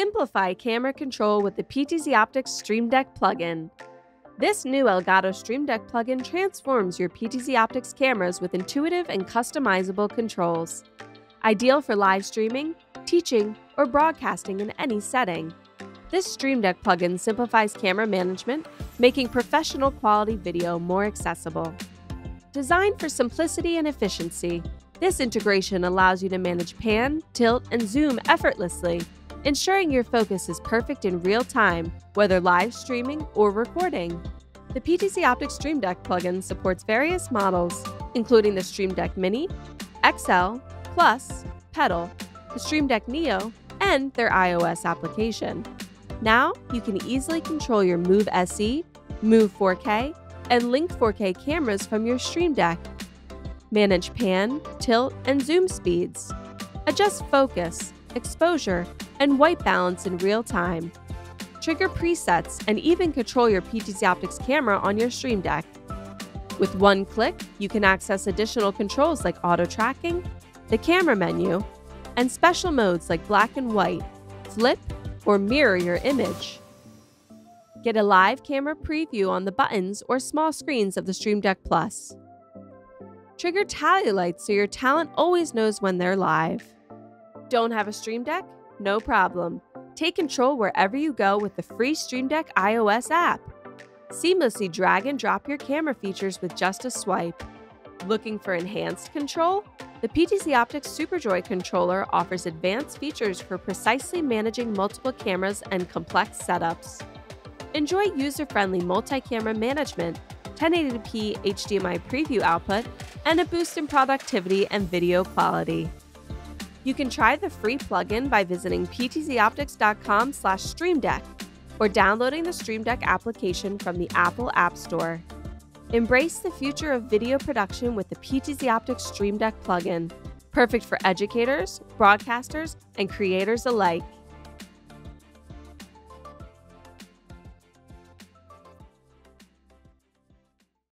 Simplify camera control with the PTZ Optics Stream Deck plugin. This new Elgato Stream Deck plugin transforms your PTZ Optics cameras with intuitive and customizable controls. Ideal for live streaming, teaching, or broadcasting in any setting. This Stream Deck plugin simplifies camera management, making professional quality video more accessible. Designed for simplicity and efficiency, this integration allows you to manage pan, tilt, and zoom effortlessly, ensuring your focus is perfect in real time, whether live streaming or recording. The PTZ Optic Stream Deck plugin supports various models, including the Stream Deck Mini, XL, Plus, Pedal, the Stream Deck Neo, and their iOS application. Now, you can easily control your Move SE, Move 4K, and Link 4K cameras from your Stream Deck. Manage pan, tilt, and zoom speeds. Adjust focus, exposure, and white balance in real time. Trigger presets and even control your PTZ Optics camera on your Stream Deck. With one click, you can access additional controls like auto tracking, the camera menu, and special modes like black and white, flip, or mirror your image. Get a live camera preview on the buttons or small screens of the Stream Deck Plus. Trigger tally lights so your talent always knows when they're live. Don't have a Stream Deck? No problem. Take control wherever you go with the free Stream Deck iOS app. Seamlessly drag and drop your camera features with just a swipe. Looking for enhanced control? The PTZ Optics SuperJoy controller offers advanced features for precisely managing multiple cameras and complex setups. Enjoy user friendly multi camera management, 1080p HDMI preview output, and a boost in productivity and video quality. You can try the free plugin by visiting ptzoptics.com slash streamdeck or downloading the Stream Deck application from the Apple App Store. Embrace the future of video production with the PTZ Optics Stream Deck plugin, perfect for educators, broadcasters, and creators alike.